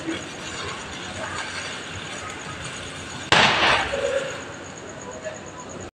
Thank you.